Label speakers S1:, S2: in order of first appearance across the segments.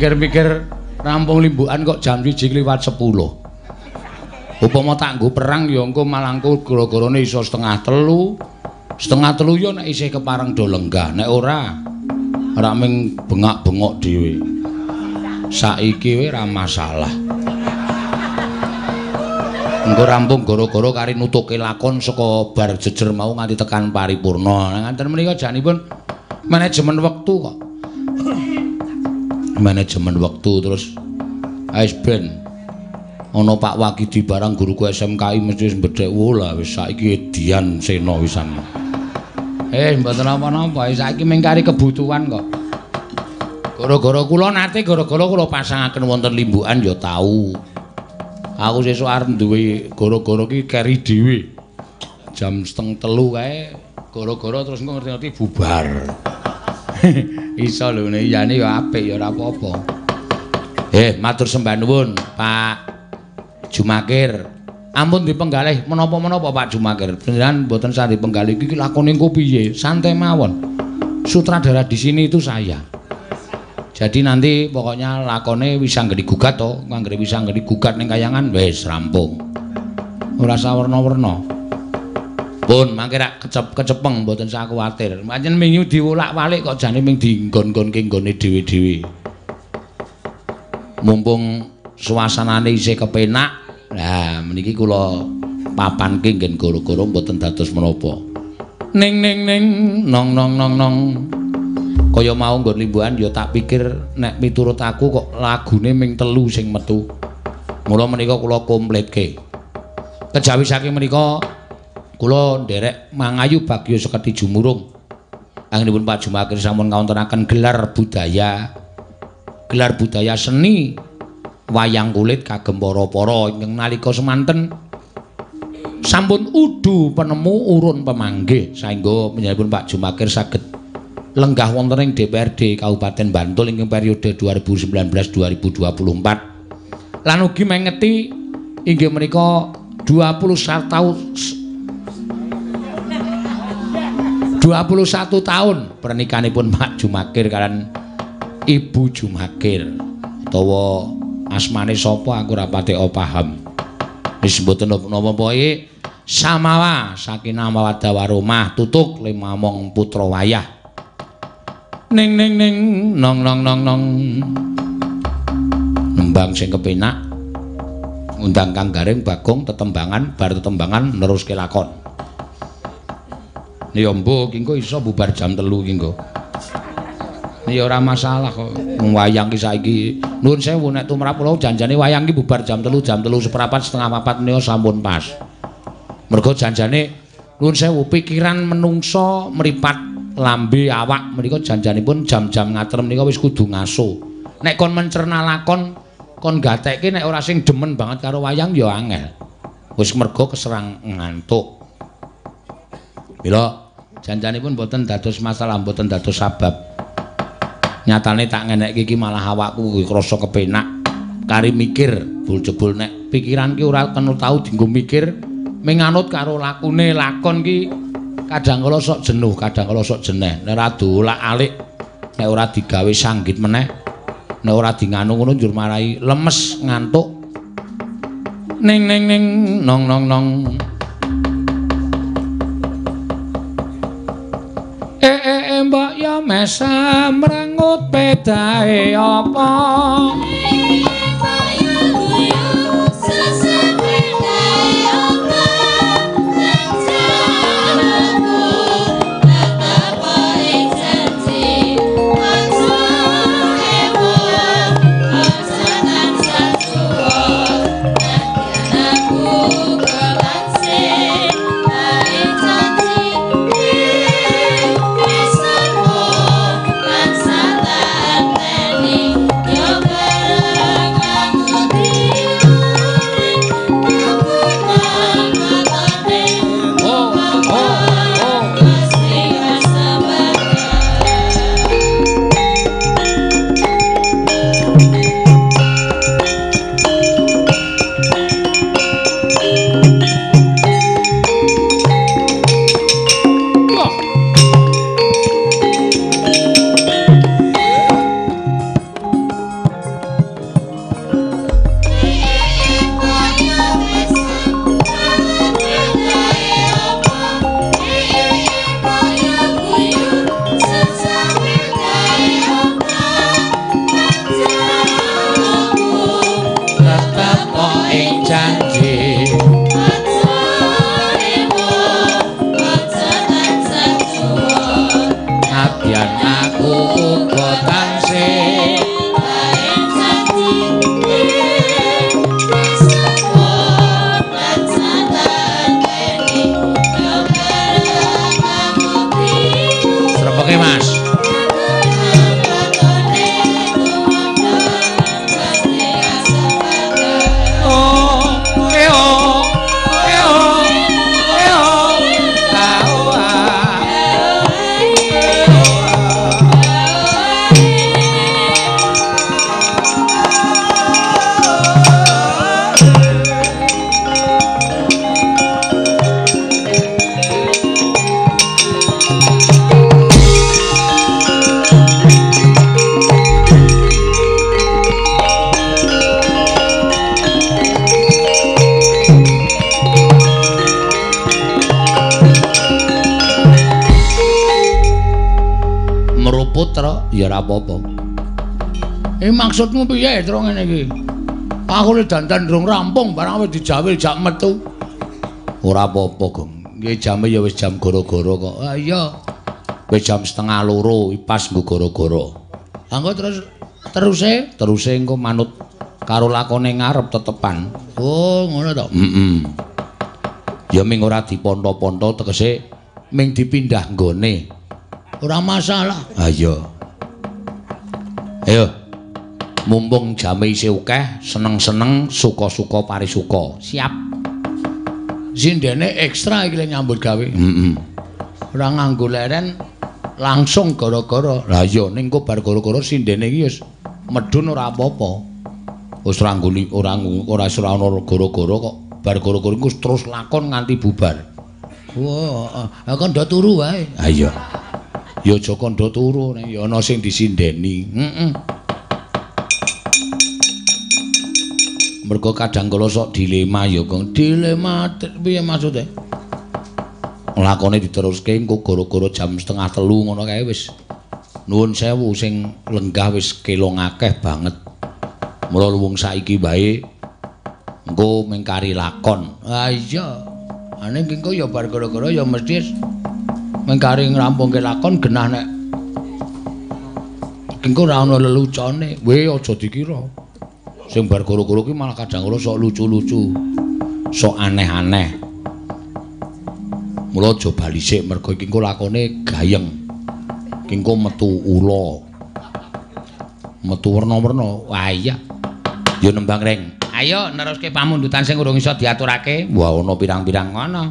S1: pikir-pikir rampung limbukan kok jam 1 liwat 10. Upama tak nggo perang ya engko malangku gara-garane iso setengah telu. Setengah telu ya nek isih kepareng do lenggah, nek ora ora ming bengak-bengok dhewe. Saiki wae ora masalah. Engko rampung gara-gara kari nutuke lakon saka bar jejer mau nganti tekan paripurna. Nganten menika janipun manajemen wektu kok. Manajemen wektu terus Ais Ben ana Pak Wakidi barang guruku SMKI mesti wis bedhek wola wis saiki edian sena wisan. Eh mboten napa-napa saiki mung kari kebutuhan kok. Gara-gara kula nate gara-gara kula pasangaken wonten limbukan ya tau. Aku sesuk arep duwe gara-gara ki keri dhewe. Jam seteng telu kae gara-gara terus ngerti-ngerti bubar. Iso lho nek iyane ya apik ya ora apa-apa. Eh matur sembah nuwun Pak Jumakir. Ampun dipenggalih menapa-menapa Pak Jumakir. Panjenengan mboten sah dipenggalih iki lakone engko piye? Santai mawon. Sutradara di sini itu saya. Jadi nanti pokoknya lakone bisa nggak digugat to, nggak bisa nggak digugat neng kayangan, wes rampung. Ora usah Pun mangke rak kecep kecepeng mboten sak kuwatir. Pancen minggu diwolak-walik kok jane ming dinggon-gonke nggone dhewe-dhewe. Mumpung suasanane isih kepenak. Lah meniki kula papanke ngen goro-goro mboten dados menapa. Ning ning ning nong nong nong nong. Kaya mau nggon limbuhan ya tak pikir nek miturut aku kok lagune ming telu sing metu. Mula menika kula kompletke. Kejawi saking menika kula nderek mangayu bagya seketi jumurung. Anggenipun Pak Jumakir sampun ngawontenaken gelar budaya. Gelar budaya seni wayang kulit kagem para-para ingkang nalika semanten sampun udu penemu urun pemanggih saengga panjenenganipun Pak Jumakir saged lenggah wonten ing DPRD Kabupaten Bantul ing periode 2019-2024 lan ugi mengeti inggih menika 21 tahun 21 tahun pernikahanipun Pak Jumakir kalian Ibu Jumakir utawa asmane sapa aku ora pati paham. Wis mboten napa-napa iki samawa sakinah mawaddah warahmah tutuk limamong putra wayah. Ning ning ning nong nong nong nong. Nembang sing kepenak. Undang Kang Garing Bagong tetembangan bar tetembangan neruske lakon. Ya mbok engko iso bubar jam 3 ki engko. Ya ora masalah kok. Wayang ki saiki nuwun sewu nek tumrap kula janjane wayang ki bubar jam 3 jam 3 seprapat setengah 4 menika sampun pas. Mergo janjane nuwun sewu pikiran menungso mripat lambe awak menika janjanipun jam-jam ngater menika wis kudu ngaso. Nek kon mencerna lakon kon gatekke nek ora sing demen banget karo wayang ya angel. Wis mergo keserang ngantuk. Mila janjanipun boten dados masalah, boten dados sabab. Nyatane tak ngenekke iki malah awakku krasa kepenak. Kari mikir, bul-jebul nek pikiran ki ora kena tau dienggo mikir, menganut karo lakune lakon ki kadang kala sok jenuh, kadang kala sok jeneh. Nek ora dolak-alik, nek ora digawe sanggit meneh, nek ora dinganu ngono njur marai lemes ngantuk. Ning ning ning nong nong nong. Mbok ya mesam rengut pedae apa 三 apa-apa. Eh maksudmu piye tro ngene iki? Aku le dandan durung rampung barang wis dijawil jak metu. Ora apa-apa gong. Nggih jame ya wis jam goro-goro kok. Ah iya. Wis jam setengah loro pas nggo goro-goro. Anggo terus teruse? Teruse engko manut karo lakone ngarep tetepan. Oh ngono to? Heeh ya ming ora diponto-ponto tegese ming dipindah nggone. Ora masalah. Ayo. Ayo. Mumpung jame isih akeh, seneng-seneng, suka-suka parisuka. Siap. Sindene ekstra iki nyambut gawe. Heeh. Ora nganggo leren langsung gara-gara. Lah iya ning kok bar gara-gara sindene iki wis medhun ora apa-apa. Wis ora ngguli ora ora ora ana gara-gara kok. Bar gara-gara terus lakon nganti bubar. Wah, wow, kan do turu wae. Ha iya. Ya aja kandha turu ning ya ana sing disindeni. Heeh. Mergo kadang kala sok dilema ya, Kang. Dilema piye maksude? Lakone diteruske engko gara-gara jam setengah telu ngono kae wis. Nuwun sewu sing lenggah wis kelong akeh banget. Mula wong saiki bae engko mengkari lakon. Ah iya. Ane engko ya bar gara-gara ya mesti mengkari ngrampungke lakon genah nek engko ora ana lelucone. We aja dikira. Sing bar guru-guru ki malah kadang kala sok lucu-lucu sok aneh-aneh. Mula aja bali sik mergo iki engko lakone gayeng. Engko metu ula. Metu werna-werna. Wah iya. Ya nembang reng. Ayo neruske pamundutan sing urung iso diaturake. Wah ana pirang-pirang ngono.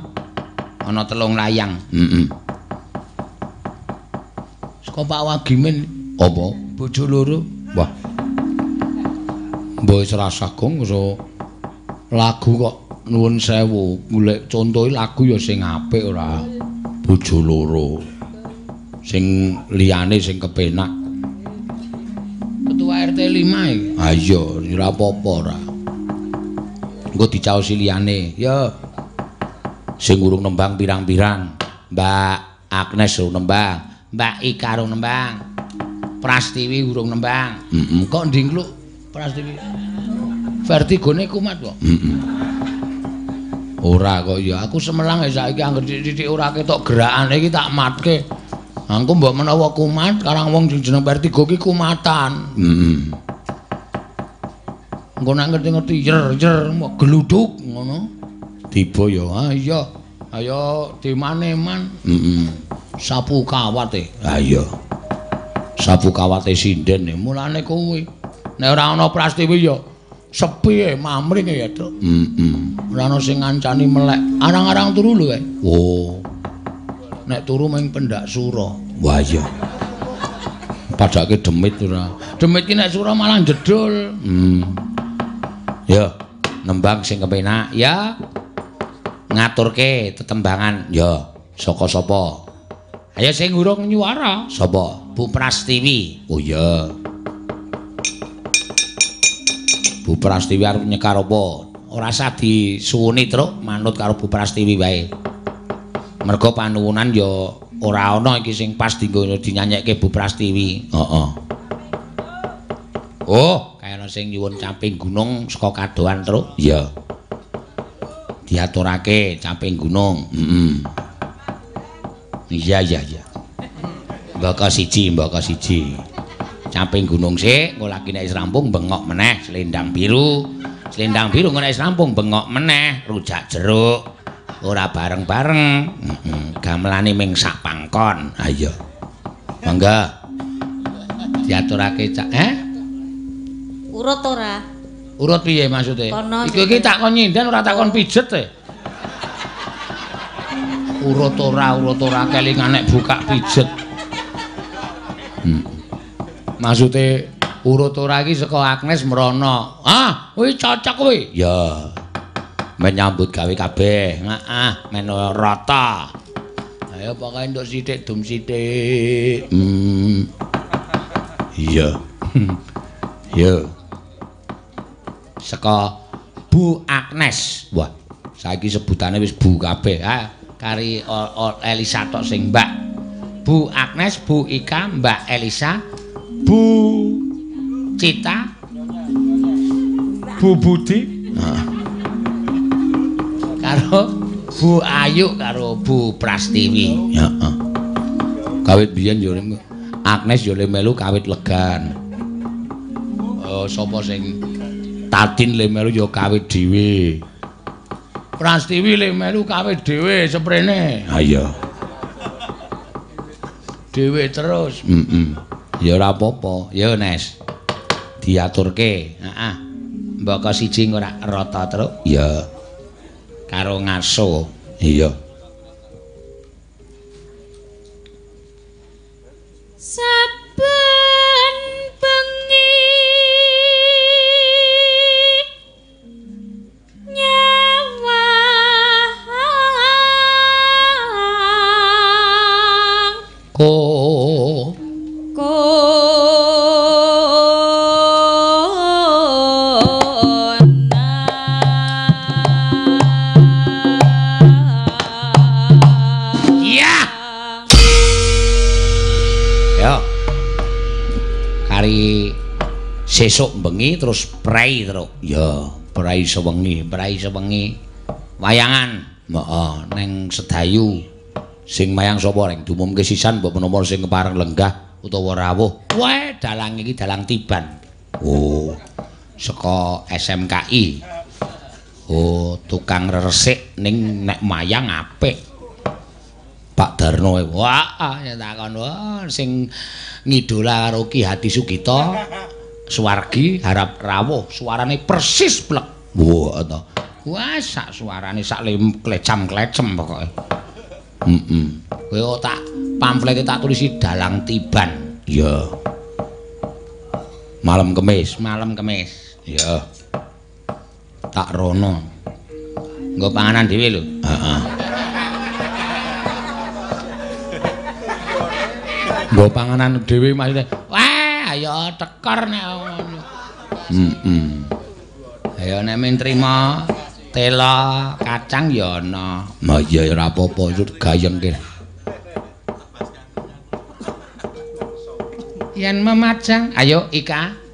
S1: Ana telung layang. Heeh mm Kok Pak Wagimin apa bojo loro? Wah. Mbok wis rasa gong so lagu kok nuwun sewu golek contohi lagu ya sing apik ora bojo loro. Sing liyane sing kepenak. Ketua RT 5 iki. Ha iya, ora apa-apa ora. Engko dicaosi liyane. Ya. Sing urung nembang pirang-pirang. Mbak Agnes urung nembang. Mbak Ika urung nembang. Prastiwi urung nembang. Heeh. Kok ndingkluk Prastiwi? Vertigone kumat kok. Heeh. Ora kok ya, aku semelang saiki anggere titik ora ketok gerakane iki tak matke. Angko mbok menawa kumat karang wong sing jeneng vertigo iki kumatan. Heeh. Engko nek ngerti-ngerti yer-yer mbok gluduk ngono. Tiba ya. Ah iya. Ayo dimane-man. Heeh. Sapu kawate. Ha iya. Sapu kawate sinden e. Mulane kuwi. Nek ora ana Prastiwi ya sepi e mamring ya, Tru. Heeh. Ora ana sing ngancani melek. Arang-arang turu lho kae. Oh. Nek turu ming pendak sura. Wah iya. Padake demit ora. Demit ki nek sura malah jedul. Hmm. Ya, nembang sing kepenak ya. Ngaturke tetembangan ya. Saka sapa? Ayo sing urung nyuara. Sapa? Bu Prastiwi. Oh iya. Bu Prastiwi arep nyekar apa? Ora usah disuwuni, Truk, manut karo Bu Prastiwi wae. Mergo panuwunan ya ora ana iki sing pas dienggo dinyanyekke Bu Prastiwi. Heeh. Oh, kaya ana sing nyuwun camping gunung saka kadohan, Truk. Iya. diaturake caping gunung. Heeh. Iya iya iya. Mbaka siji, mbaka siji. Caping gunung sik, engko lagi nek rampung bengok meneh selendang biru. Selendang biru engko nek rampung bengok meneh rujak jeruk. Ora bareng-bareng. Heeh. Gamelane ming sak pangkon. Ha iya. Mangga. Diaturake cak, eh?
S2: Urut ora?
S1: Urut piye maksude? Iku iki tak kon nyinden ora tak kon pijet e. Urut ora, urut ora kelingan nek buka pijet. Hmm. Maksude urut ora iki saka Agnes Mrono. Ah, kuwi cocok kuwi. Ya. Menyambut gawe kabeh. Heeh, men rata. Ayo pokoke nduk sithik dum sithik. Hmm. Iya. Yo. Saka Bu Agnes. Wah, saiki sebutane wis Bu kabeh. Ha, kari Elisa tok sing Mbak. Bu Agnes, Bu Ika, Mbak Elisa, Bu Cita, Bu Budi. Karo Bu Ayu karo Bu Prastiwi. Heeh. Kawit biyen yo Agnes yo melu kawit legan. Oh, sapa sing Tadin le melu ya kawit dhewe. Prastiwi le melu kawit dhewe seprene. Ha iya. Dhewe terus. Heeh. Ya ora apa-apa. Ya Nes. Diaturke. Heeh. Mbaka siji ora rata terus. Ya. Karo ngaso. Iya.
S2: Bengi
S1: terus prei terus. Ya, prei sewengi, prei sewengi. Wayangan. Heeh, ning Sedayu. Sing mayang sapa ring dumumke sisan mbok menapa sing kepareng lenggah utawa rawuh. Wah, dalang iki dalang tiban. Oh. Saka SMKI. Oh, tukang resik ning nek mayang apik. Pak Darno e. Wah, ya takon wah sing ngidola karo Ki Hadi Sugito. Suwargi harap rawuh, suarane persis blek. Wah, to. Wah, sak suarane sak klecam-klecem pokoke. Heeh. Kowe tak pamflete tak tulisi dalang tiban. Iya. Malam kemis, malam kemis. Iya. Tak rono. Nggo panganan dhewe lho. Heeh. Nggo panganan dhewe maksudnya. Wah, ayo tekor nek ngono. Heeh. Ayo nek men trima tela kacang ya ana. Ma iya ya ora apa-apa, gayeng kene. Yen memajang, ayo Ika.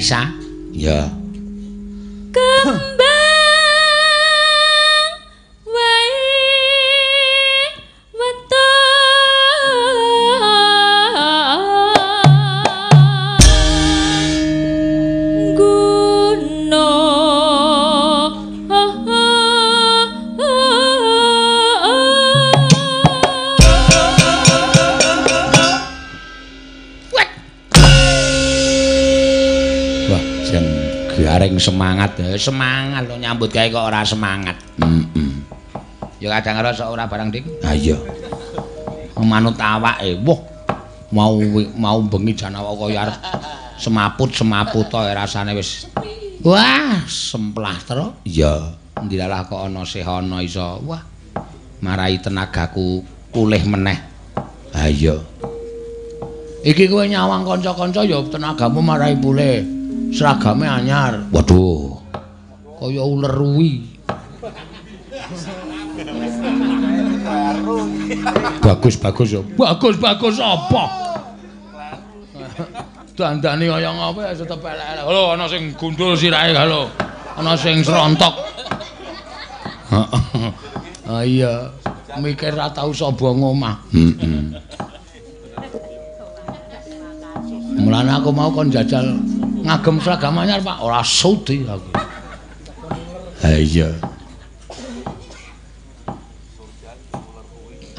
S1: Elisa. Ya. Semangat. Eh, Semangat lo nyambut gawe kok ora semangat. Heeh. Ya kadang kala sok ora barang dik. Ha iya. Manut awake. Wah. Mau mau bengi jan awak kaya arep semaput-semaput to rasane wis Wah, semplastro. Iya. Ndilalah kok ana sehana iso. Wah. Marai tenagaku pulih meneh. Ha iya. Iki kowe nyawang kanca-kanca ya tenagamu marai pulih. Seragame anyar. Waduh. Kaya uler ruwi. bagus bagus ya. Bagus bagus apa? Dandani kaya ngapa ya tetep elek-elek. Lho ana sing gundul sirahe lho. Ana sing serontok. Ah iya. Mikir ra tau saba ngomah. Heeh. Mulane aku mau kon jajal ngagem seragam anyar, Pak. Ora sudi aku. Ha iya.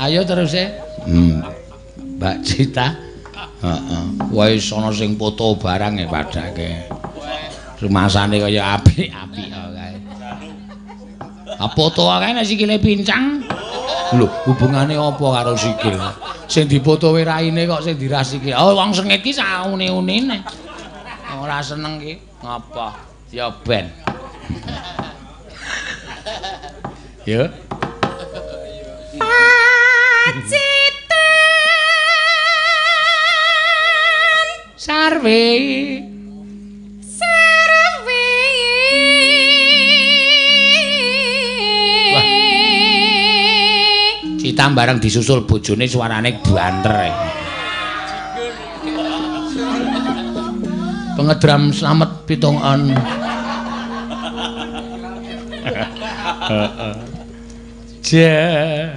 S1: Ayo terus e. Hmm. Mbak Cita. Heeh. Wis ana sing foto barang e padake. Rumasane kaya apik-apik kae. Apa foto kae nek sikile pincang? Lho, hubungane apa karo sikil? Sing dipoto wae raine kok sing dirasiki. Oh, wong sengit ki saune-unine. Ora seneng ki. Ngapa? Ya ben. Ya.
S2: Pacitan
S1: Sarwe.
S2: sarwe
S1: Cita bareng disusul bojone suarane banter. E. Pengedram slamet pitongan. Ja.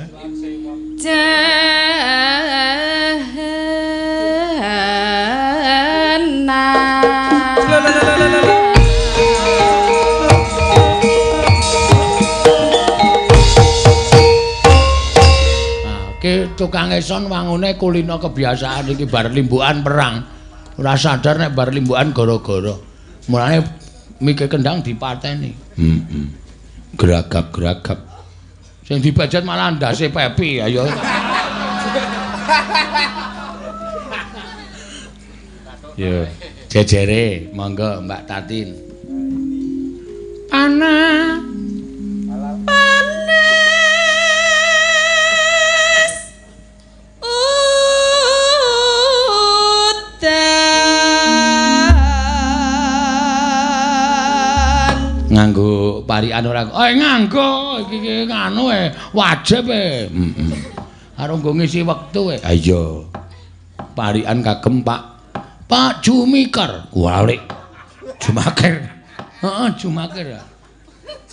S1: Ki tukang eson wangune kulino kebiasaan iki bar limbukan perang. Ora sadar nek bar limbukan gara-gara. Mulane mikir kendang dipateni. Heeh. Geragap-geragap. Sing dibajat malah ndase pepi ayo. Yo, jejere monggo Mbak Tatin. Panah nganggo parikan ora eh nganggo iki nganu e wajib e heeh karo nggo ngisi wektu e ha iya. Parikan kagem Pak. Pak Jumikar walik Jumakir heeh Jumakir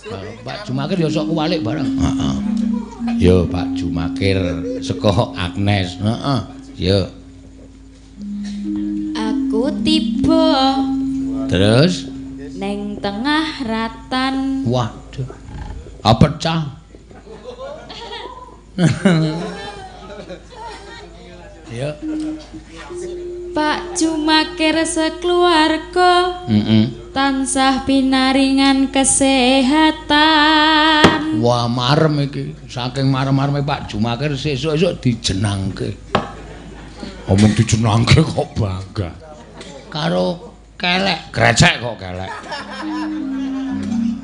S1: Nah, Pak Jumakir ya sok kuwalik bareng. Heeh. Yo Pak Jumakir saka Agnes. Heeh yo.
S2: Aku tiba.
S1: Terus
S2: neng tengah ratan
S1: Waduh. Ah pecah. ya.
S2: Pak Jumakir sekeluarga
S1: Heeh.
S2: tansah pinaringan kesehatan.
S1: Wah, marem iki. Saking marem-mareme Pak Jumakir sesuk-esuk dijenangke. Omong dijenangke kok bangga. Karo kelek, grecek kok kelek. Hmm.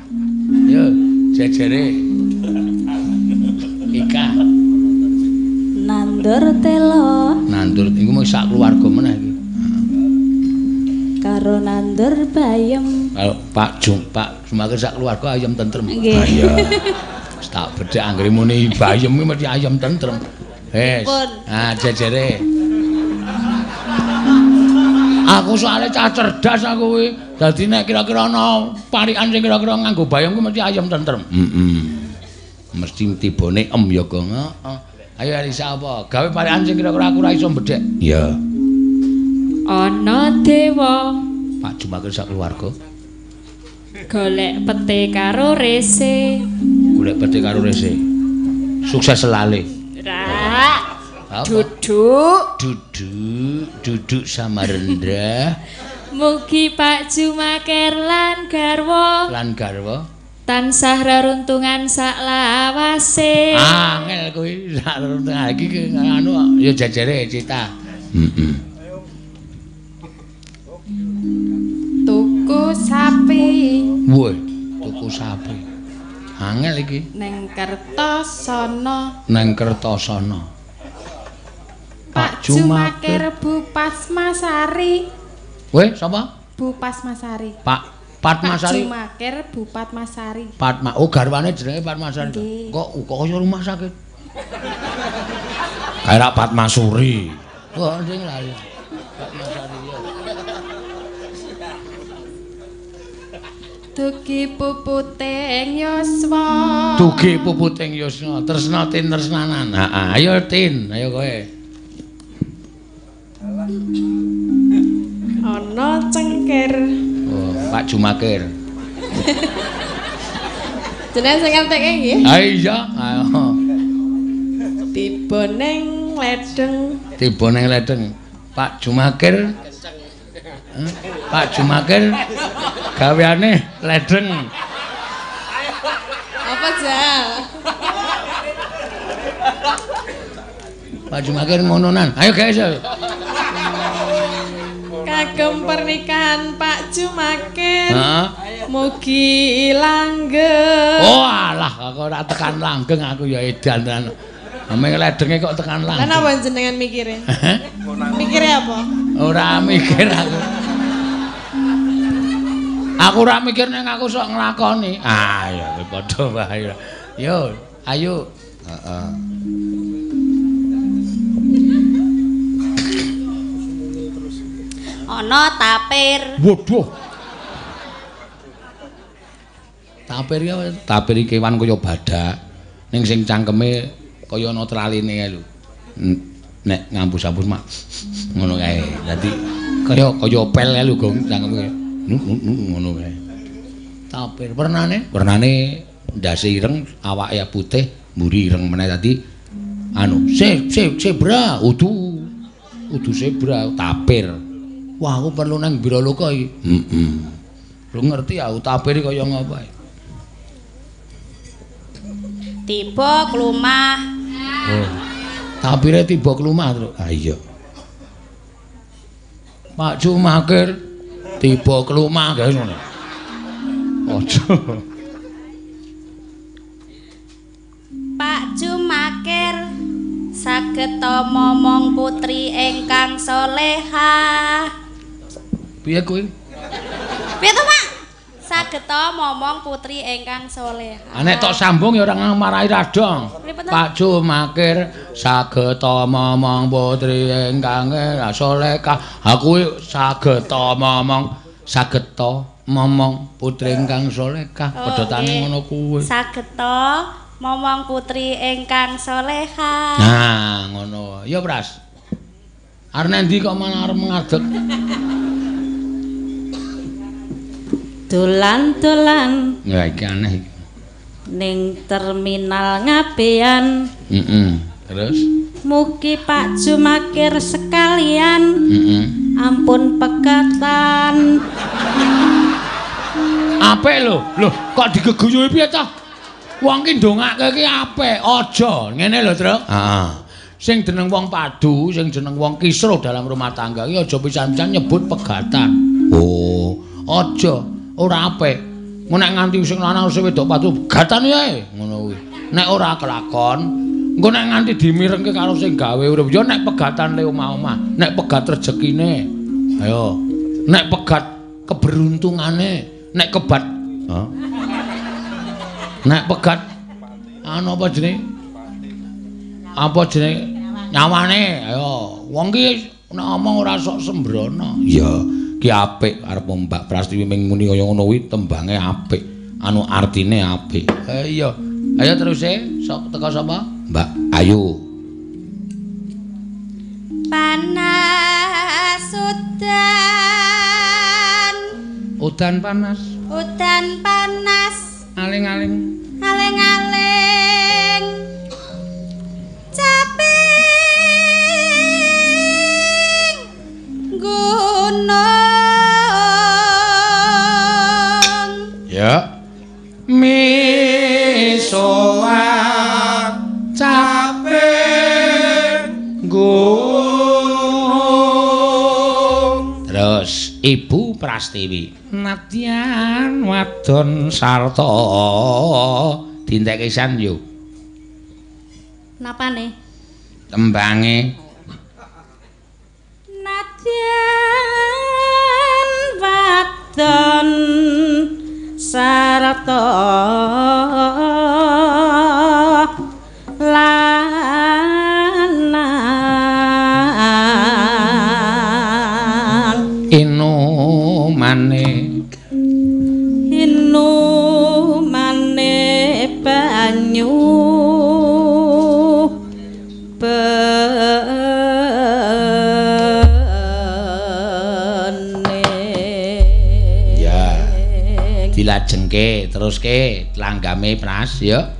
S1: Yo, jejere. Ika
S2: Nandur telo
S1: nandur iku mung sak keluarga meneh iki.
S2: karo nandur bayem.
S1: Kalau Pak Jum, Pak Jumakir sak keluarga ayam tentrem.
S2: Nggih.
S1: Iya. Wis tak bedhek anggere muni bayem iki mesti ayam tentrem. Wis. Ah, jejere. Aku soalnya cah cerdas aku kuwi. Dadi nek kira-kira ana parikan sing kira-kira nganggo bayam kuwi mesti ayam tentrem. Heeh. Mesti tibone em ya. Heeh. Ayo Elisa apa? Gawe parikan sing kira-kira aku ora iso bedhek. Iya.
S2: Ana dewa
S1: Pak Jumakir sak keluarga.
S2: golek pete karo rese.
S1: golek pete karo rese. Sukses selale. Apa?
S2: Duduk.
S1: Duduk, duduk sama rendah
S2: Mugi Pak Jumakir lan garwa
S1: lan garwa.
S2: tansah reruntungan sak lawase.
S1: Angel kuwi sak runtung iki ki anu ya jejere cita. Heeh.
S2: Tuku sapi
S1: Woi, tuku sapi. Angel iki
S2: neng Kertosana
S1: nang Kertosana.
S2: Pak Jumakir Bu Pasmasari
S1: Weh, sapa?
S2: Bu Pasmasari
S1: Pak
S2: Pak
S1: Patmasari.
S2: Jumakir Bu Pasmasari
S1: Patma, oh garwane jenenge Patmasari.
S2: Nggih.
S1: Kok kok kaya rumah sakit. Kayak Patmasuri. Wah, sing lali. Patmasari ya.
S2: Dugi puputing Yuswa
S1: Dugi puputing Yusna, tresna tin tresnanan. Ha, ayo tin, ayo kowe.
S2: Ana cengkir
S1: Oh, Pak Jumakir.
S2: Jenenge sing ngerteke nggih
S1: Ha iya, ayo.
S2: Tiba ning ledeng
S1: Tiba ning ledeng. Pak Jumakir. Hah? Pak Jumakir gaweane ledeng.
S2: Apa jal?
S1: Pak Jumakir ngononan. Ayo guys. Ayo.
S2: Kagem pernikahan Pak Jumakir
S1: Heeh.
S2: Mugi langgeng
S1: Oh alah kok ora tekan langgeng aku ya edan tenan. Ame ledenge kok tekan
S2: Lan
S1: langgeng.
S2: apa jenengan mikire? Mikire apa?
S1: Ora mikir aku. Aku ora mikir ning aku sok nglakoni. Ah ya padha wae. Yo, ayo. Heeh.
S3: Ana tapir
S1: Waduh. Tapir ya tapir iki kewan kaya badak. Ning sing cangkeme kaya ana traline kae lho. Nek ngampus-ampus mak ngono kae. Dadi kaya kaya pel kae lho gong cangkeme. Ngono kae. Tapir pernane? Pernane ndase ireng, awake putih, mburi ireng meneh dadi anu, se se zebra, udu. Udu zebra, tapir. Wah, aku perlu nang Biraloka iki. Heeh. Lu ngerti aku tapir iki kaya ngapa?
S3: tiba klumah
S1: Oh. Tapire tiba ke rumah terus. Ah iya. Pak Jumakir tiba ke rumah guys ngono. Ojo.
S3: Pak Jumakir saged momong putri ingkang solehah
S1: Piye kuwi?
S3: piye to Pak saged to momong putri ingkang solehah
S1: Ah, Nek tok sambung ya ora marahi radong.
S3: To?
S1: Pak Jumakir sageta momong putri ingkang salehah. Aku sageta momong sageta momong putri ingkang.
S3: Oh,
S1: Pedhotane
S3: nggih.
S1: ngono kuwi.
S3: saged to momong putri ingkang solehah
S1: Nah, ngono. Ya, Pras. Arep endi kok malah arep ngadeg?
S4: dolan-dolan
S1: Ya iki aneh iki.
S4: ning terminal ngabean
S1: Heeh. Terus?
S4: mugi Pak Jumakir sekalian
S1: Heeh.
S4: ampun pegatan
S1: Apik lho. Lho, kok digeguyuhi piye ta? Wong ki ndongake ki apik. Aja, ngene lho, Truk. Heeh. Sing jeneng wong padu, sing jeneng wong kisruh dalam rumah tangga ki aja pisan-pisan nyebut pegatan. Oh, aja. Ora apik. Mun nek nganti sing lanang sing wedok padu pegatan yae, ngono kuwi. Nek ora kelakon, engko nek nganti dimirengke karo sing gawe urip ya nek pegatan le omah-omah, nek pegat rezekine. Ayo. Nek pegat keberuntungane, nek kebat Hah? Nek pegat anu apa jenenge? Apa jenenge? Nyawane. Ayo, wong ki nek omong ora sok sembrono. Iya, ki apik arep Mbak Prastiwi ming muni kaya ngono kuwi tembange apik. Anu artine apik. Eh iya. Ayo terus e, sok teko sapa? Mbak Ayu.
S3: panas udan
S1: Udan panas,
S3: udan panas
S1: aling-aling.
S3: aling-aling caping gunung
S1: Ya. Misoa capek gunung. Terus Ibu Prastiwi. Nadyan wadon sarta dintek isan yo.
S3: Napane?
S1: Tembange
S4: Nadyan wadon sarta
S1: dilajengke teruske langgame pras ya.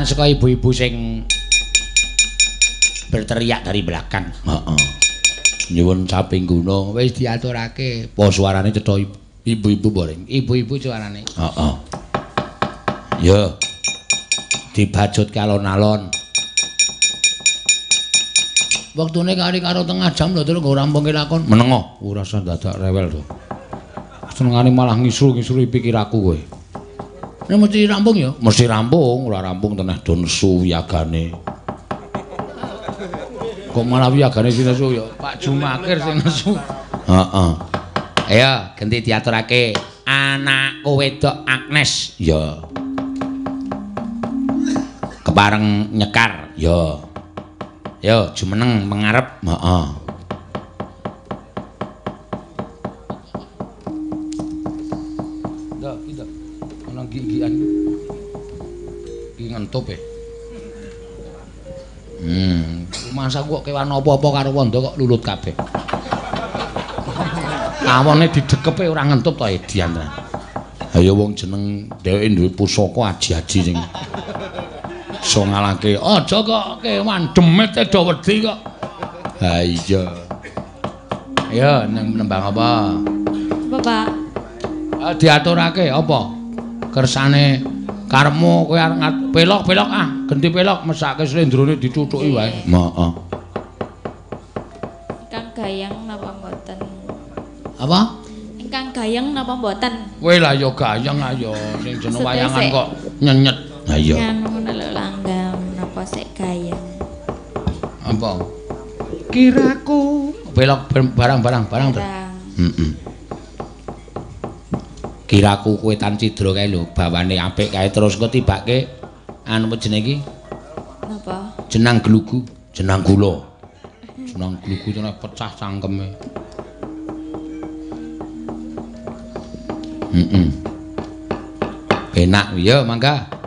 S1: Panyuwunan saka ibu-ibu sing berteriak dari belakang. Heeh. Nyuwun caping guna wis diaturake. Po suarane cetha ibu-ibu boring. Ibu-ibu suarane. Heeh. Ya. Dibajut kalon-alon. Waktune kari karo tengah jam lho terus ora rampung lakon. Menengo, ora usah dadak rewel to. Senengane malah ngisru-ngisru pikiraku kowe. Nek mesti rampung ya, mesti rampung, ora rampung teneh do nesu wiyagane. Kok malah wiyagane sing nesu ya Pak Jumakir sing nesu. Heeh. Ayo, ganti diaturake anakku wedok Agnes. Ya. Kepareng nyekar. Ya. Yo, jumeneng mengarep. Heeh. Iki ngentup e. Hmm, masa kok kewan apa-apa karo wanda kok lulut kabeh. Awone didekepe ora ngentup to Edian. Ayo wong jeneng dheweke duwe pusaka aji-aji sing iso ngalake. Aja kok kewan demit e do wedi kok. Ha iya. Ya, nembang apa?
S3: Apa, Pak?
S1: Ah, diaturake apa? Kersane karepmu kowe arep pelok-pelok ah, genti pelok mesake slendrone dicucuki wae. Heeh.
S3: Ingkang gayeng napa mboten?
S1: Apa?
S3: Ingkang gayeng napa mboten?
S1: Kowe lah ya gayeng ayo sing jeneng wayangan kok nyenyet. Ha iya.
S3: Nganu lho langgam napa sik gayeng?
S1: Apa? Kiraku belok barang-barang barang to.
S3: Barang.
S1: Heeh. Kiraku kowe tan cidra kae lho, bawane apik kae terus kok tibake anu jeneng iki
S3: Napa?
S1: jenang glugu, jenang gula. Jenang glugu tenan pecah cangkeme. Heeh. Enak ya, mangga.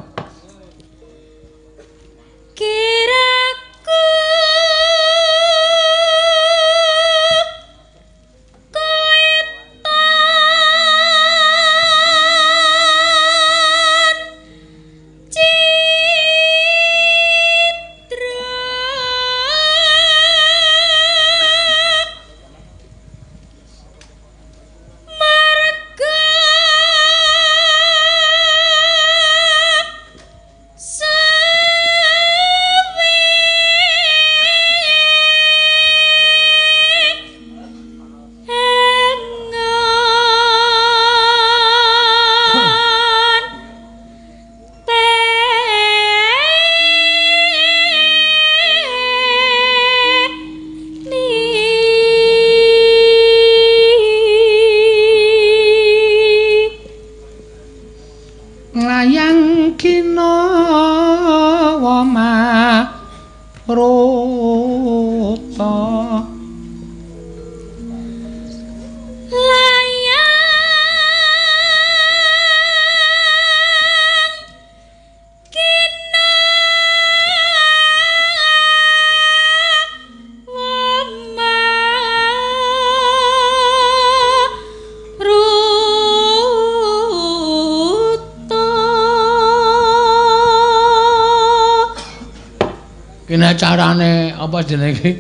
S1: Carane apa jenenge iki?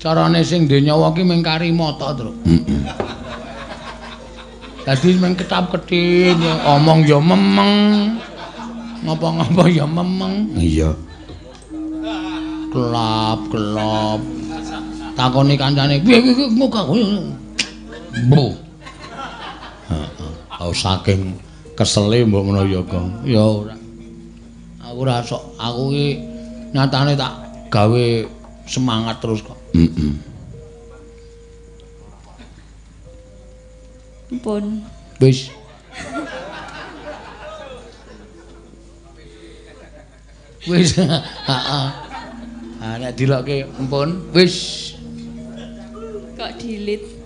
S1: Carane sing nyawa ki mung kari mata. Heeh. Dadi mung ketap-ketip, omong ya memeng. Ngapa-ngapa ya memeng. Iya. Kelap-kelap. Takoni kancane, "Piye iki muka kowe?" Bu. Heeh. Oh saking kesele mbok menawa ya, Kang. Ya ora. Aku ora sok aku ki nyatane tak gawe semangat terus kok. Heeh.
S3: Ampun.
S1: Wis. Wis. Heeh. Ah nek dilokke empun wis.
S3: Kok dilit?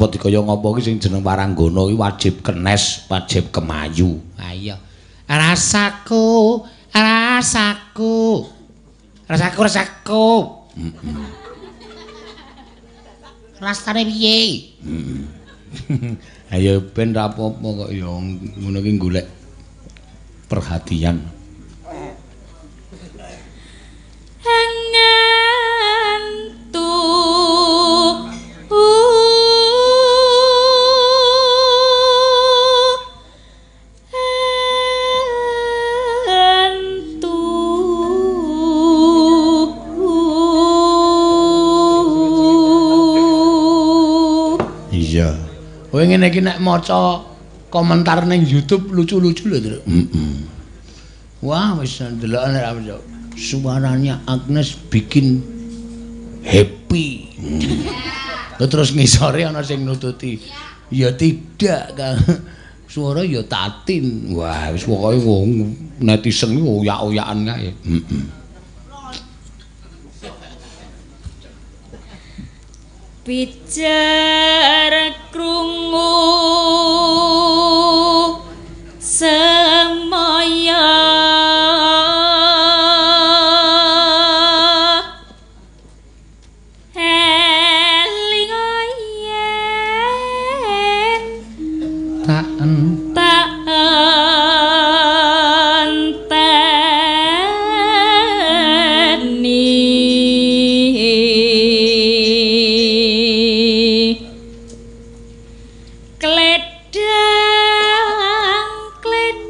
S1: Arep dikaya ngopo ki sing jeneng Waranggana iki wajib kenes wajib kemayu. Ayo rasaku rasaku. Rasaku rasaku. Rastane piye? Ayo ben ra apa-apa kok ya ngono ki golek perhatian Ngene iki nek maca komentar ning YouTube lucu-lucu lho, Tru. Heeh. Wah, wis ndelok nek apa suaranya Agnes bikin happy. Hmm. Terus ngisore ana sing nututi. Ya tidak, Kang. Suara ya tatin. Wah, wis pokoke wong netizen iki oyak-oyakan kae. Heeh.
S4: bicara krungu semaya eling yen
S1: Tak
S4: tak enteni kledang kledang.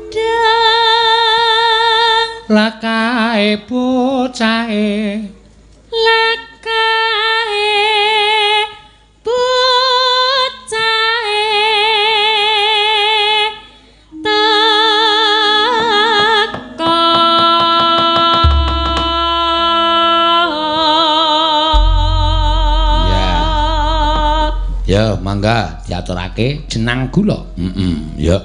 S1: Lakae bocahe jenang gula. Heeh, ya.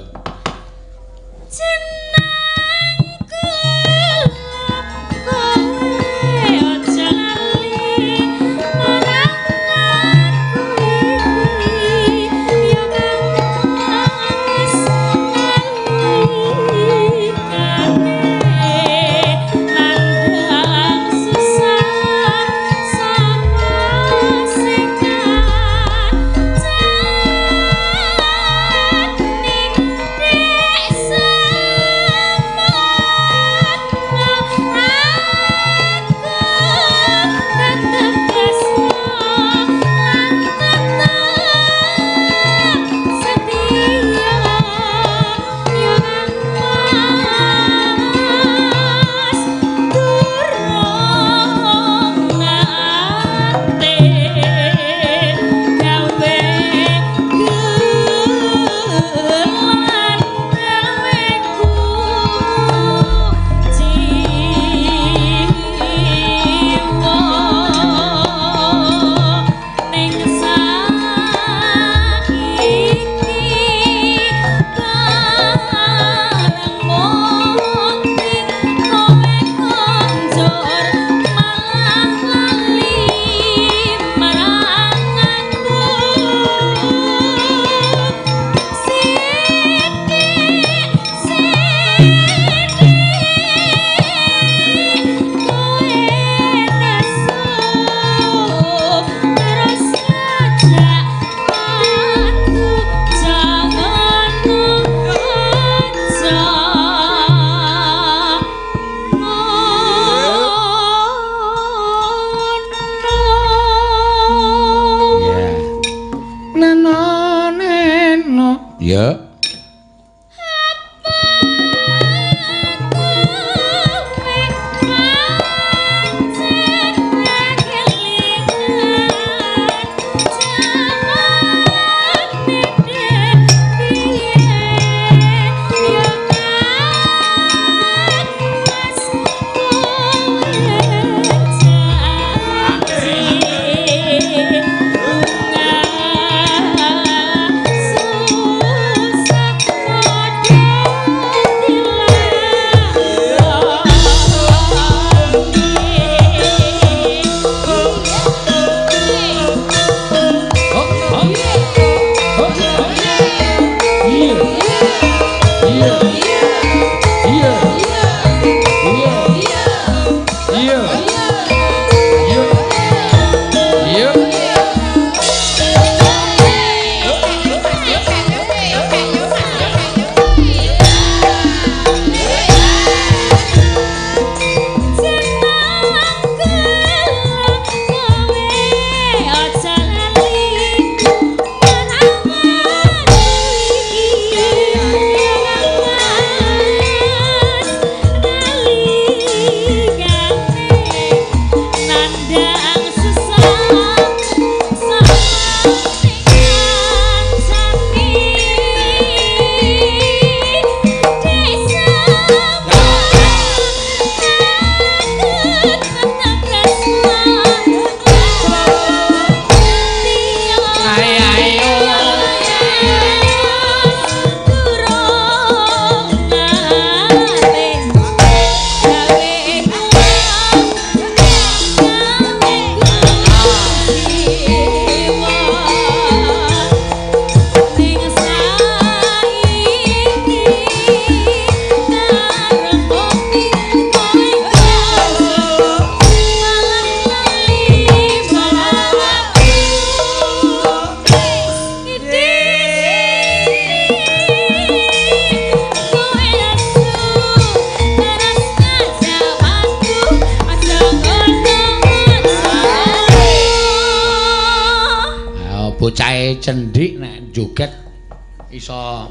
S1: Iso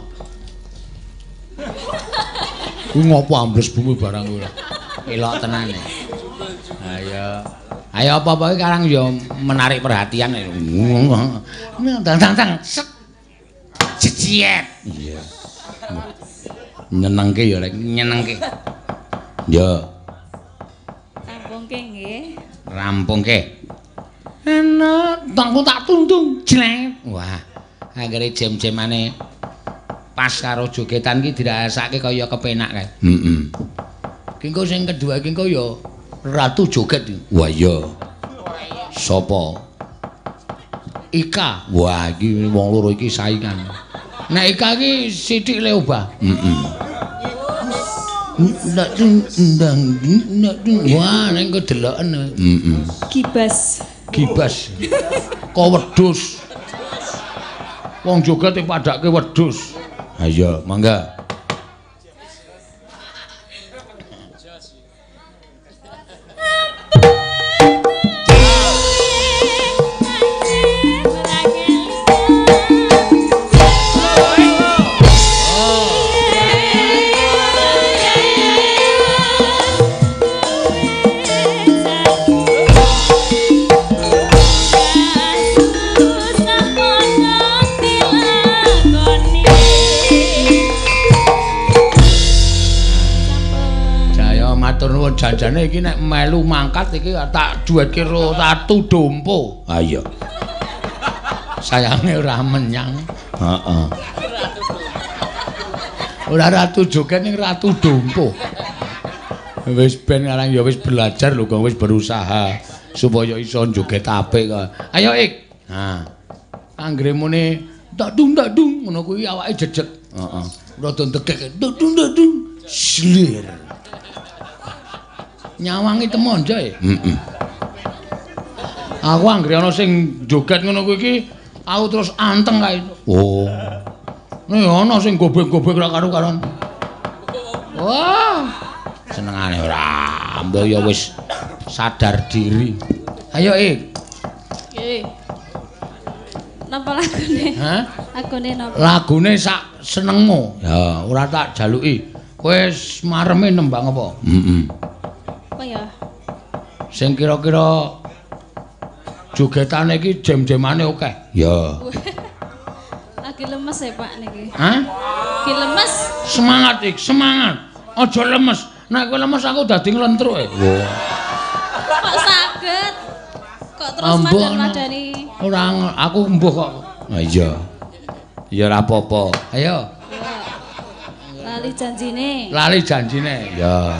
S1: Ku ngopo ambles bumi barang kuwi. Elok tenan. Ayo. Ayo apa-apa iki karang ya menarik perhatian. Tang tang tang. Ciciet. Iya. Nyenengke ya rek, nyenengke. Ya,
S4: Sampungke nggih.
S1: rampungke. Enak, tangku tak tuntung jlet. Wah, anggere jem-jemane pas karo jogetan ki dirasake kaya kepenak kae. Heeh. Ki engko sing kedua ki engko ya ratu joget. Wah iya. Sopo? Ika. Wah, iki wong loro iki saingan. Nek Ika ki sithik le obah. Heeh. Ndak ndang ndak wah nek engko deloken. Heeh.
S2: Gibas.
S1: Gibas. Kok wedhus. Wong joget iki padake wedhus. Ayo, mangga. Iki nek melu mangkat iki tak duwetke ro ratu dompo. Ha iya. Sayange ora menyang. Heeh. Ora ratu joget ning ratu dompo. Wis ben ngarang ya wis belajar lho kok wis berusaha supaya iso joget apik kok. Ayo ik. Ha. Anggere muni tak dung tak dung ngono kuwi awake jejet. Heeh. Rada ndekek tak dung dung. Slir. Nyawangi temon jae. Heeh. Aku anggere ana sing joget ngono kuwi iki aku terus anteng kae. Oh. Nek ana sing gobek-gobek ra karo-karon. Wah. Senengane ora. Mbok ya wis sadar diri. Ayo, Ik.
S4: Nggih. Napa lagune?
S1: Hah?
S4: Lagune napa?
S1: Lagune sak senengmu. Ya, ora tak jaluki. Kowe wis mareme nembang apa? Heeh.
S4: Apa ya?
S1: Sing kira-kira jogetane iki jem-jemane akeh. Ya.
S4: Lagi lemes ya Pak niki.
S1: Hah?
S4: Lagi lemes.
S1: Semangat ik, semangat. Aja lemes. Nek kowe lemes aku dadi nglentruk. e.
S4: Kok saged? Kok terus
S1: Ambuh,
S4: madan-madani?
S1: Ora aku mbuh kok. Nah iya. Ya ora apa-apa. Ayo,
S4: Lali janjine.
S1: lali janjine. Ya.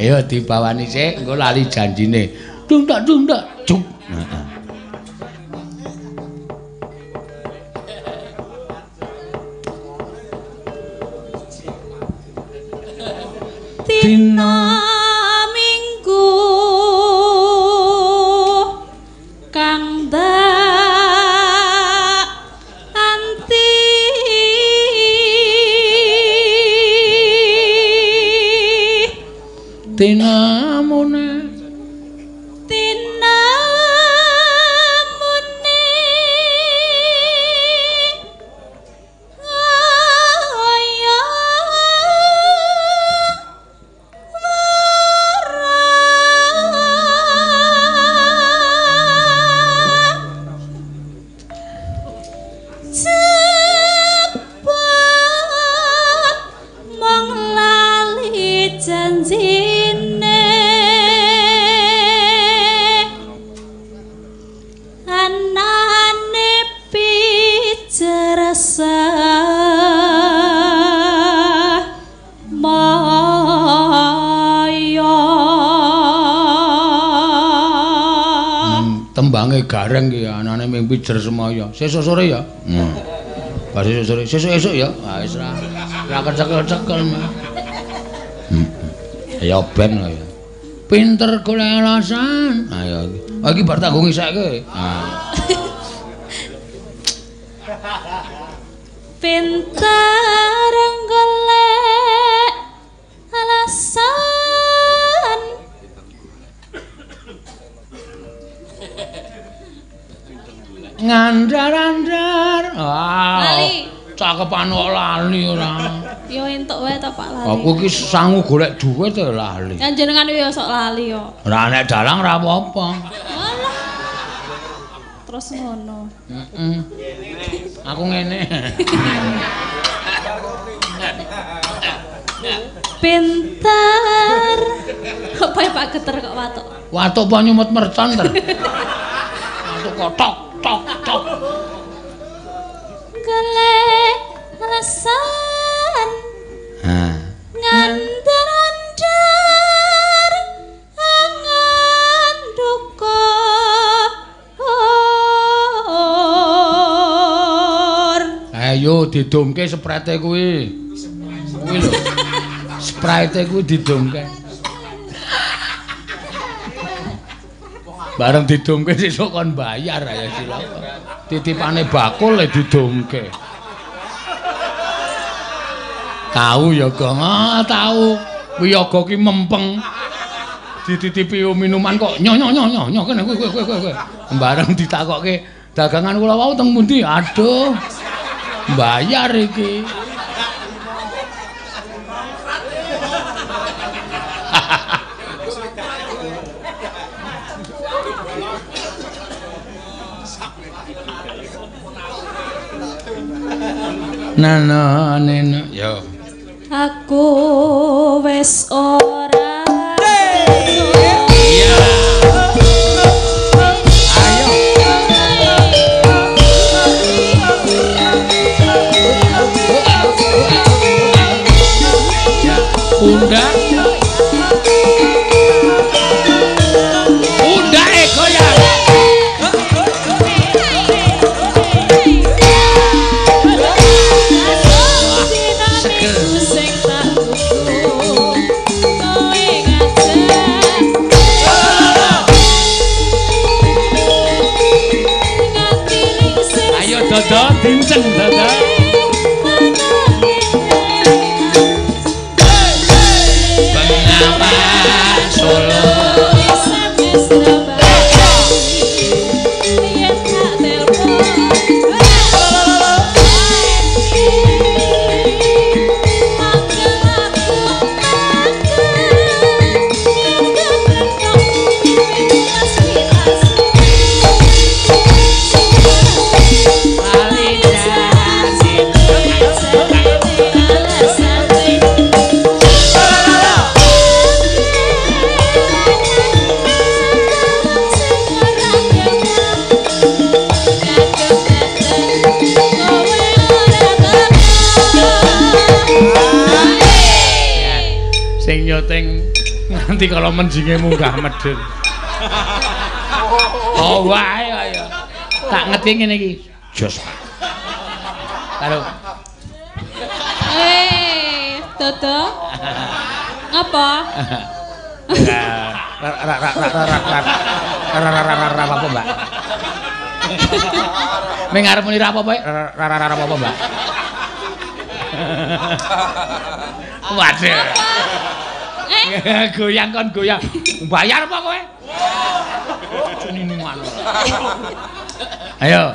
S1: ayo dipawani sik engko lali janjine. Dung tak dung tak juk heeh.
S4: cuarentena anane
S1: mimpi jer semaya. Sesuk sore ya. Hmm. Pas sesuk sore, sesuk esuk ya. Ah wis ra. Ra kecekel-cekel. Hmm. Ya ben ya. Pinter golek alasan. Ayo iki. Oh iki bar tak ngisekke. Ah. Cakepan kok lali ora.
S4: yo entuk wae to Pak Lali
S1: Aku ki sangu golek dhuwit ya lali.
S4: kan jenengan yo sok lali yo
S1: Ora nek dalang ora apa-apa.
S4: Terus ngono
S1: Heeh. Aku ngene.
S4: pinter kok pae Pak Geter kok watuk
S1: Watuk apa nyumut mercon ter. Watuk kok tok
S4: ngandar-andar
S1: Ayo didumke sprite kuwi. Kuwi lho. Sprite kuwi didumke. Bareng didumke sesuk kon bayar ya cilok. Titipane bakul le didumke. Tahu Gong. Ah, tahu. Wiyaga ki mempeng. Dititipi minuman kok nyoh kene kowe kowe kowe kowe. Bareng ditakokke dagangan kula wau teng pundi? Aduh. Bayar iki. Nana nena yo.
S4: Aku wis ora
S1: Bengawan Solo. Nganti kalau menjinge munggah medun. Oh wae ayo. Tak ngerti ngene iki. Jos. Karo
S4: Eh, Dodo. Ngapa?
S1: apa mbak Ming arep muni apa apa apa apa mbak Waduh
S4: Eh,
S1: goyang kon goyang. Bayar apa kowe? Ayo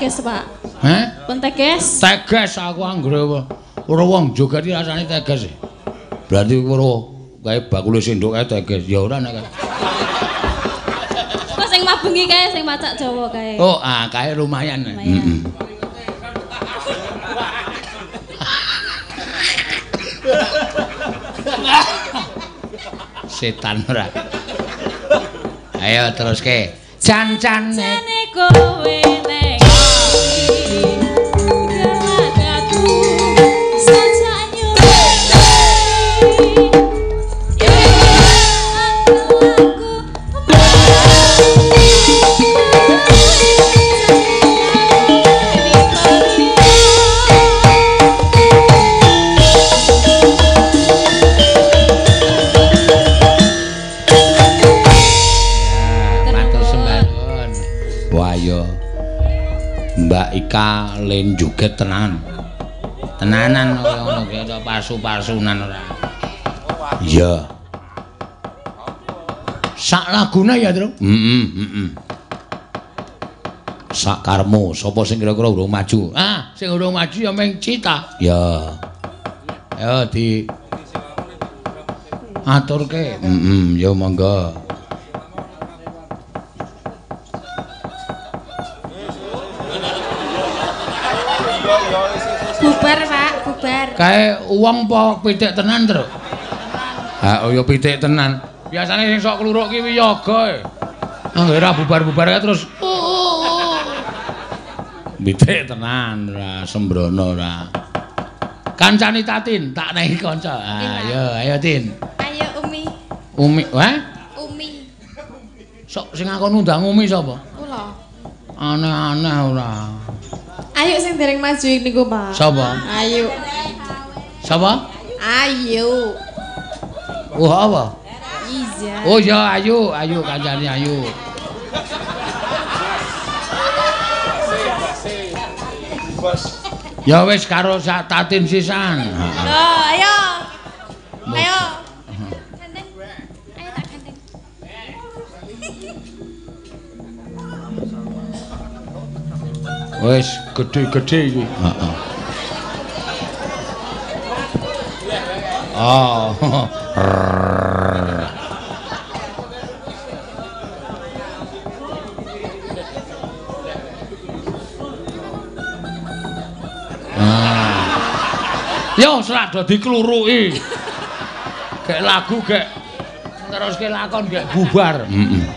S4: Teges, Pak.
S1: Hah?
S4: Pun teges.
S1: teges aku anggere ora wong joget iki rasane teges e. Berarti ora kae bakule sendok kae teges. Ya ora nek.
S4: Kok sing mabengi kae sing macak Jawa kae.
S1: Oh, ah kae lumayan.
S4: Lumayan.
S1: Heeh. Setan ora. Ayo terus ke. Jan-jan nek
S4: Jane kowe
S1: len joget tenan. Tenanan kaya ngono ki ora palsu-palsunan ora. Iya. Sak lagune ya, Tru? Heeh, heeh. Sak karmo, sapa sing kira-kira urung maju? Ah, sing urung maju ya meng cita. Ya. Ya di aturke. Heeh, ya monggo. Kae wong apa pitik tenan, Tru? Ha, oh ya pitik tenan. Biasane sing sok kluruk ki wiyaga. e. Angger ora bubar-bubar terus pitik tenan ora sembrono ora. Kancane Tatin, tak nehi kanca. Ayo, ayo Tin.
S3: Ayo Umi,
S1: Umi, wah?
S3: Umi.
S1: Sok sing ngakon undang Umi sapa?
S2: Kula.
S1: Aneh-aneh ora.
S2: Ayo sing dereng maju niku, Pak.
S1: Sapa?
S2: Ayo.
S1: Sapa?
S2: Ayo.
S1: Oh, apa?
S2: Iya.
S1: Oh ya, ayo, ayo kancane ayo. Ya wis karo sak tatin sisan.
S3: Ayo. Ayo. Ayo tak gandeng.
S1: Wis gedhe-gedhe iki. Heeh. Oh. Ah. Yo serak dadi kluruki. Gek lagu gek teruske lakon gek bubar. Heeh.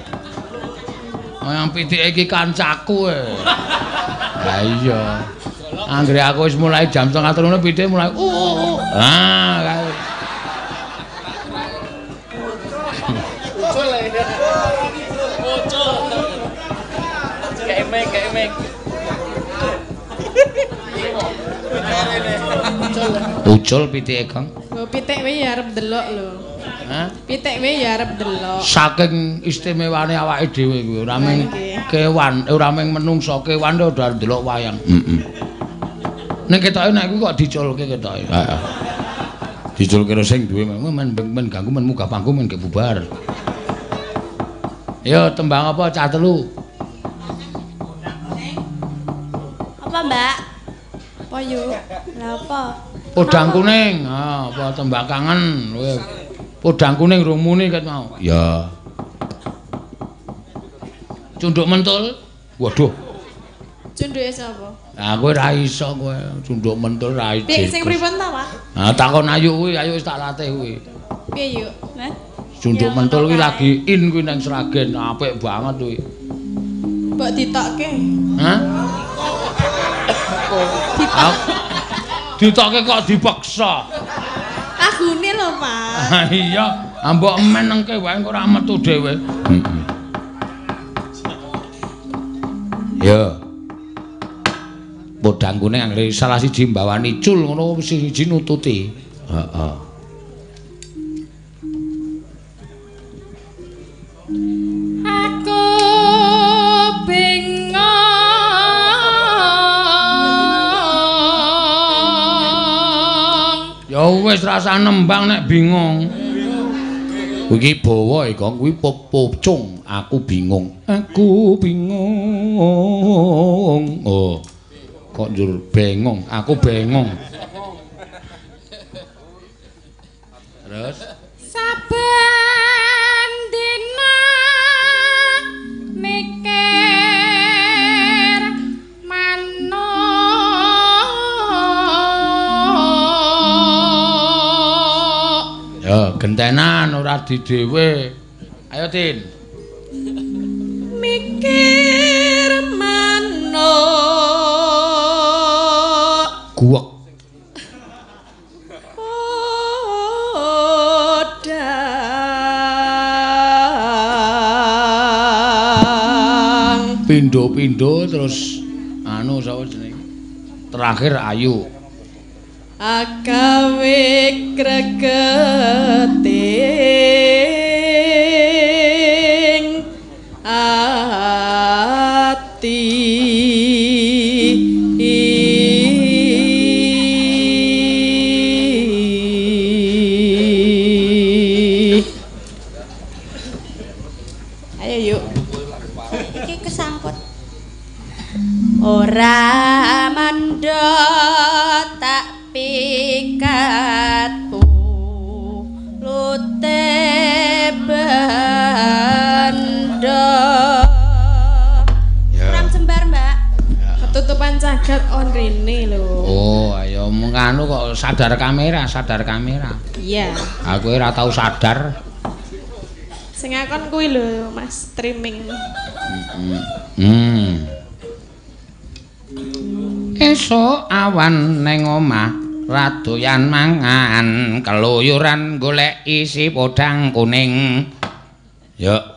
S1: Yang pitike iki kancaku e. Lah iya. Anggere aku wis mulai jam 03.30 pitike mulai. Uh. Ah, kae. Ucul pitike, Kang.
S2: Lho pitik wae ya arep delok lho.
S1: Hah?
S2: Pitik wae ya arep delok.
S1: Saking istimewane awake dhewe kuwi, ora mung kewan, ora mung menungso, kewan yo udah ndelok wayang. Heeh. Ning ketoke nek kuwi kok diculke ketoke. Heeh. Diculke sing duwe men men men ganggu men muga pangku men gek bubar. Yo tembang apa cah telu?
S3: Mbak?
S2: Apa yuk?
S3: Apa?
S1: Podang kuning. Ha, apa kowe. Podang kuning rung muni ket mau. Ya. Cunduk mentul. Waduh.
S2: Cunduke sapa?
S1: Lah kowe ra iso kowe cunduk mentul ra iso.
S2: Piye sing pripun ta, Pak?
S1: Ah takon ayu kuwi, ayo wis tak latih kuwi.
S2: Piye yuk?
S3: Nah,
S1: Cunduk mentul kuwi lagi in kuwi nang Sragen, apik banget kuwi.
S2: Mbok ditokke.
S1: Hah? Ah, Ditoke kok dipaksa.
S2: Lagune lho, Pak.
S1: Ah iya, ambok men engke wae kok ora metu dhewe. Ya. Podang kuning anggere salah siji mbawani cul ngono siji nututi. Heeh. Ya wis rasa nembang nek bingung. Iki bawa iki kuwi popocung, aku bingung. Aku bingung. Oh. Kok njur bengong, aku bengong. Terus gentenan ora di dhewe. Ayo Tin.
S4: mikir manuk
S1: Guwek.
S2: Podang.
S1: Pindho-pindho terus anu sapa jenenge? Terakhir ayu.
S2: Agawe gregeting
S1: anu kok sadar kamera, sadar kamera.
S2: iya
S1: Aku ora tau sadar.
S2: sing akon kuwi lho Mas streaming
S1: Hmm. Esuk awan neng omah radoyan mangan keluyuran golek isi podang kuning. Ya.